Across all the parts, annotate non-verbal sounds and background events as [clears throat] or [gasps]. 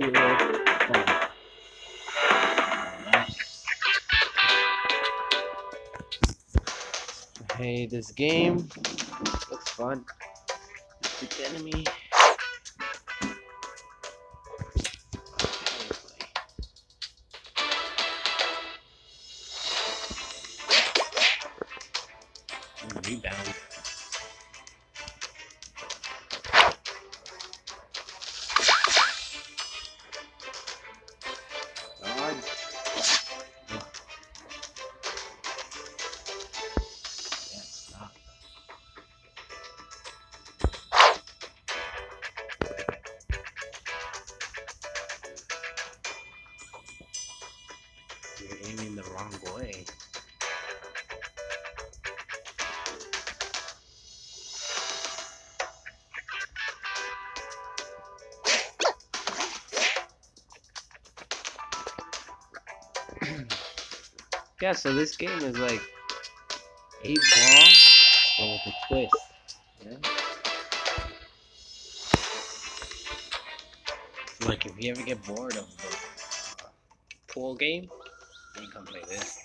5. Hey, this game looks fun. Defeat the enemy. Yeah, so this game is like eight ball, with a twist. Yeah. Like if you ever get bored of the pool game, you can play. This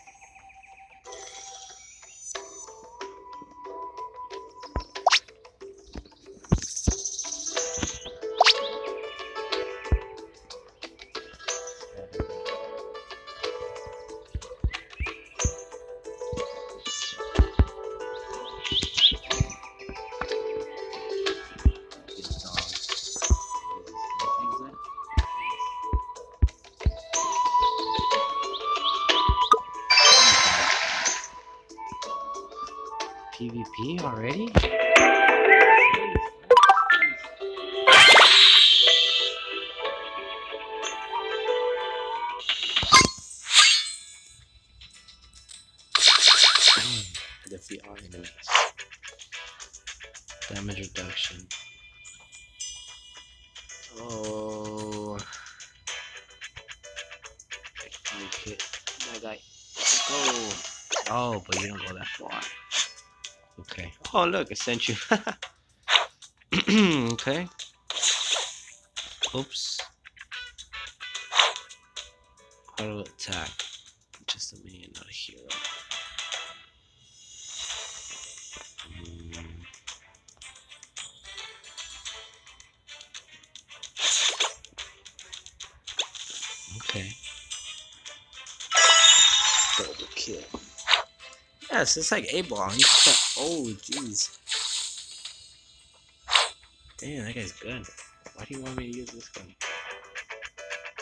PvP already? Okay. Oh, look, it sent you. [laughs] okay. Oops. Auto attack. Just a minion, Yes, it's like a ball. Oh, jeez. Damn, that guy's good. Why do you want me to use this gun?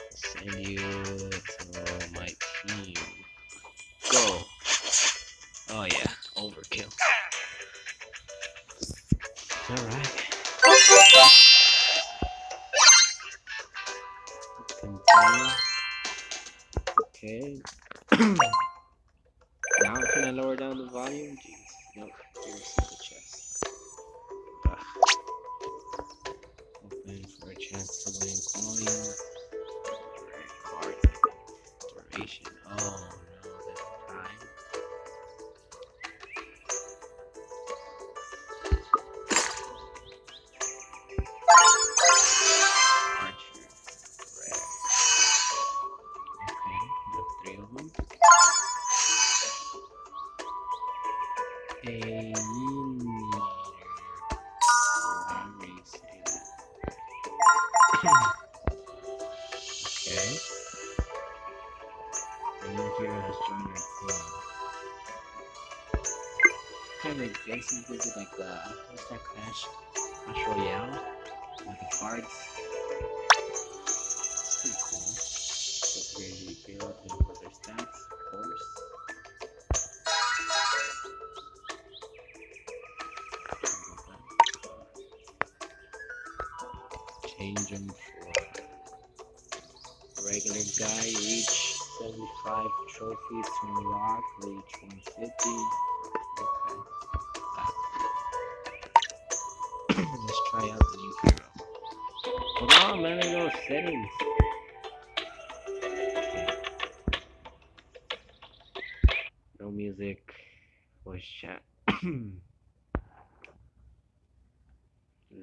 Send you to my team. Go. Oh yeah, overkill. Alright. Continue. Okay. [clears throat] I lower down the volume? Jeez. Nope. The chest. Ugh. Open for a chance to. A Okay. Our team. Kind of like uh, what's that Clash? Clash Royale with the cards. It's pretty cool. So crazy build and for their stats, of course. Change them for regular guy. Reach 75 trophies from Rock. Reach 150. Okay. [coughs] Let's try out the new hero. Hold on, man. There those settings. No music. Voice chat. [coughs]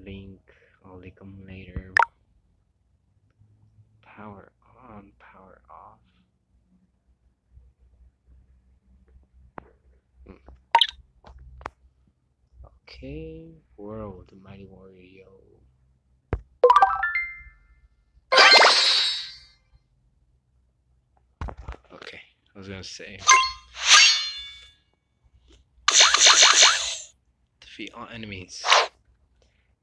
Link. I'll link 'em later. Power on, power off. Okay, World, Mighty Warrior, yo. Okay, I was gonna say. Defeat all enemies.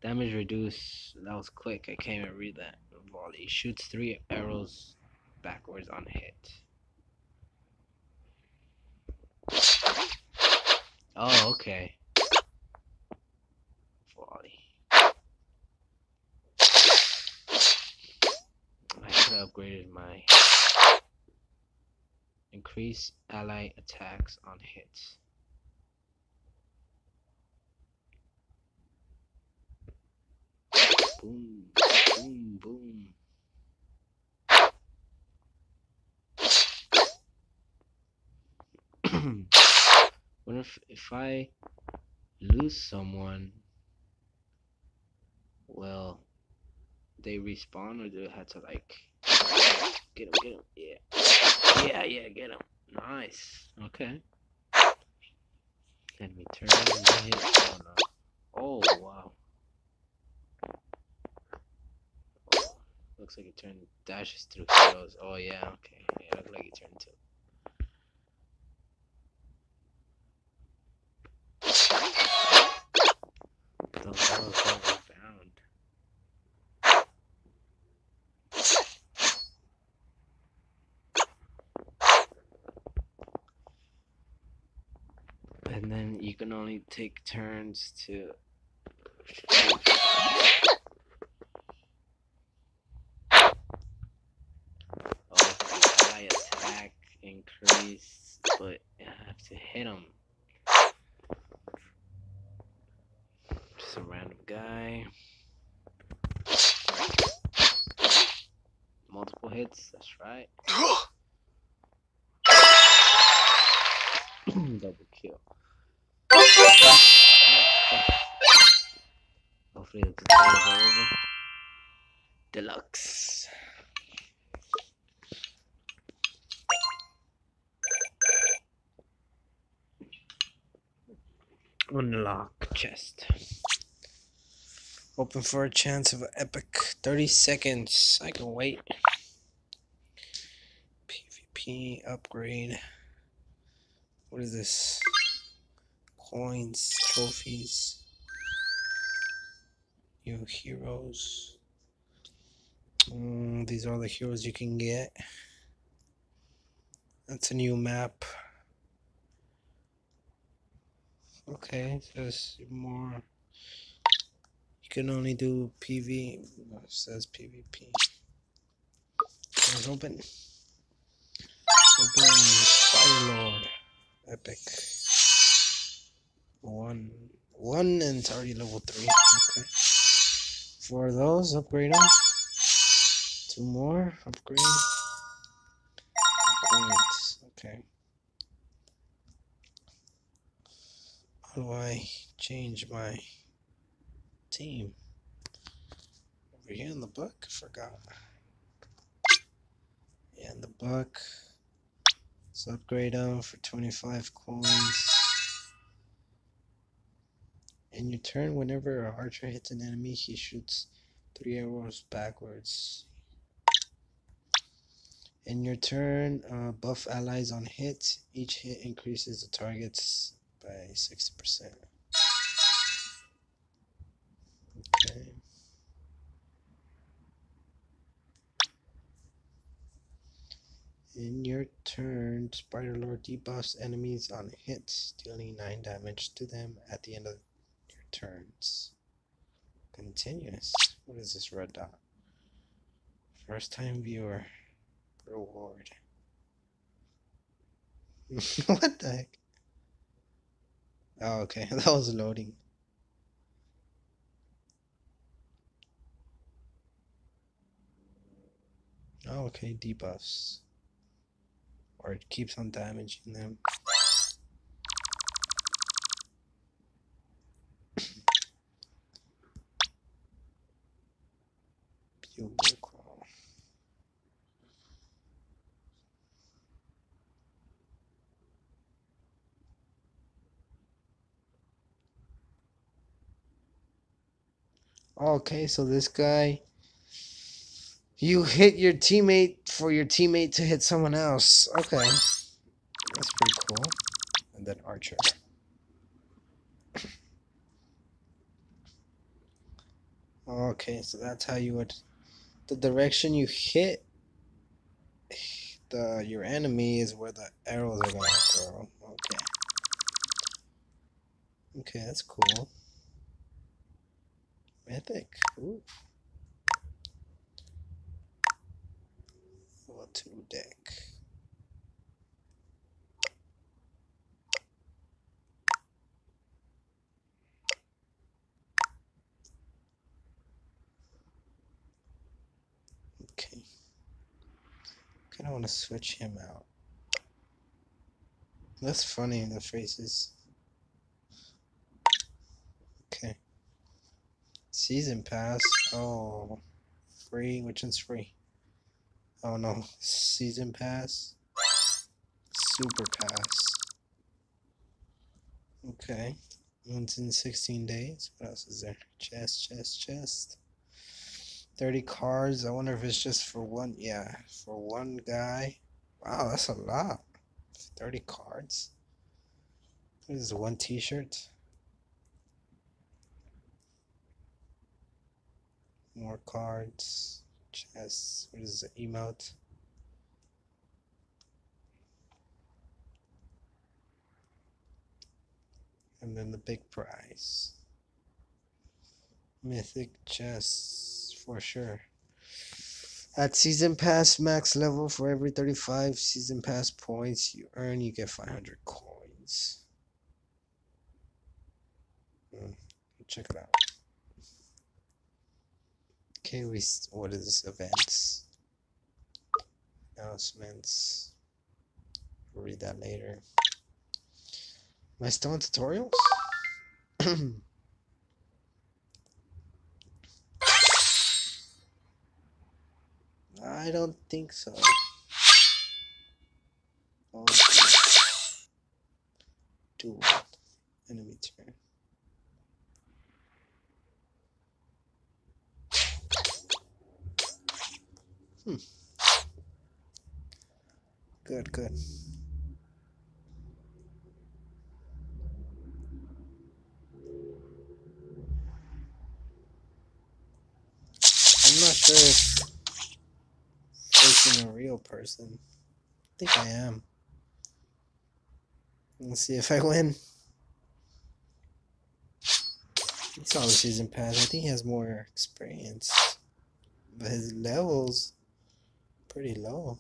Damage reduced. That was quick. I can't even read that. Volley shoots three arrows backwards on hit. Oh, okay. Volley. I should have upgraded my increase ally attacks on hits. Boom, boom, boom. what if if I lose someone? Well, they respawn or do I have to like get him? Get him? Yeah, yeah, yeah. Get him. Nice. Okay. Let me turn. Oh no. Oh wow. Looks like he turned dashes through heroes. Oh yeah, okay. Yeah, looks like he turned to. The world's never found. And then you can only take turns to Oh, the ally attack increase, but I have to hit him. Just a random guy. Multiple hits, that's right. [gasps] [clears throat] Double kill. [coughs] Hopefully the tutorial's over. Deluxe. Unlock chest. Open for a chance of an epic 30 seconds. I can wait. PvP upgrade. What is this? Coins, trophies, new heroes. Mm, these are the heroes you can get. That's a new map. Okay, so there's more. You can only do PV. It says PvP. Open. Open Epic. One. One and it's already level three. Okay. For those, upgrade them. Two more, upgrade. Okay. How do I change my team? Over here in the book? Forgot. In the book. Let's upgrade them for 25 coins. In your turn, whenever a archer hits an enemy, he shoots three arrows backwards. In your turn, uh, buff allies on hit. Each hit increases the target's by 60%. Okay. In your turn, Spider Lord debuffs enemies on hits, dealing 9 damage to them at the end of your turns. Continuous. What is this red dot? First time viewer. Reward. [laughs] what the heck? Oh, okay. [laughs] That was loading. Oh, okay. Debuffs or it keeps on damaging them. okay so this guy you hit your teammate for your teammate to hit someone else. Okay, that's pretty cool. And then Archer. Okay, so that's how you would, the direction you hit the your enemy is where the arrows are gonna throw. Okay. Okay, that's cool. Mythic. Ooh. Level two deck. Okay. Kinda wanna switch him out. That's funny, in the faces. Okay. Season pass. Oh, free. Which one's free? Oh no, season pass. Super pass. Okay. Once in 16 days. What else is there? Chest, chest, chest. 30 cards. I wonder if it's just for one. Yeah, for one guy. Wow, that's a lot. 30 cards. This is one t shirt. More cards. Chess. What is the emote? And then the big prize. Mythic chess for sure. At season pass max level for every 35 season pass points you earn, you get 500 coins. Hmm, Check it out. Okay, we what is this events? Announcements. Read that later. Am I still in tutorials? [clears throat] I don't think so. Oh, do enemy turn. Hmm. Good, good. I'm not sure if facing a real person. I think I am. Let's see if I win. It's all the season pass. I think he has more experience. But his level's pretty low.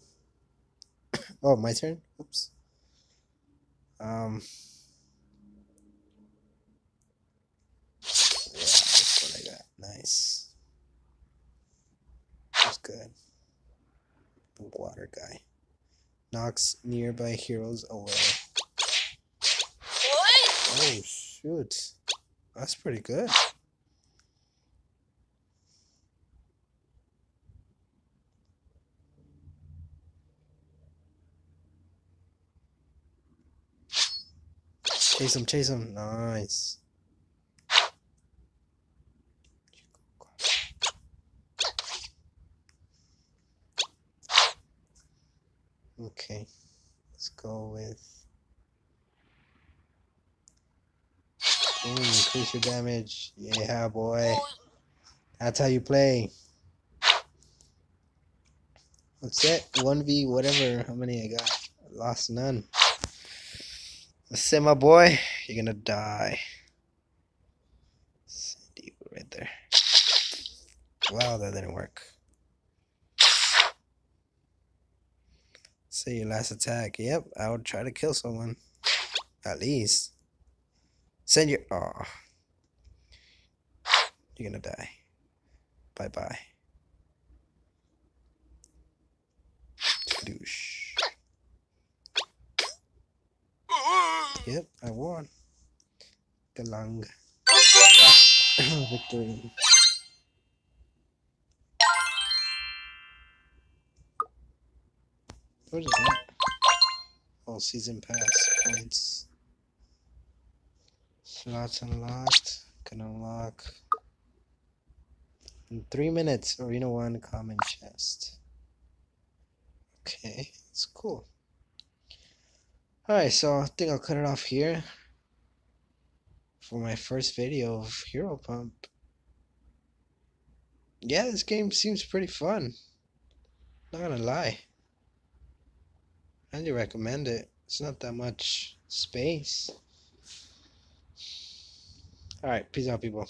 [coughs] oh, my turn? Oops. Um Yeah, that's what I got. Nice. That's good. The water guy. Knocks nearby heroes away. What? Oh shoot. That's pretty good. Chase him, chase him. Nice. Okay. Let's go with Ooh, increase your damage. Yeah, boy. That's how you play. That's it? 1v whatever. How many I got? I lost none. Say, my boy, you're gonna die. Send you right there. Wow, that didn't work. Say your last attack. Yep, I would try to kill someone. At least. Send your. Oh. You're gonna die. Bye bye. Yep, I won. The Galang. [coughs] Victory. What is that? Oh, season pass points. Slots unlocked. Can unlock. In three minutes, Arena 1 common chest. Okay, it's cool. Alright, so I think I'll cut it off here for my first video of Hero Bump. Yeah, this game seems pretty fun. Not gonna lie. I highly recommend it. It's not that much space. Alright, peace out, people.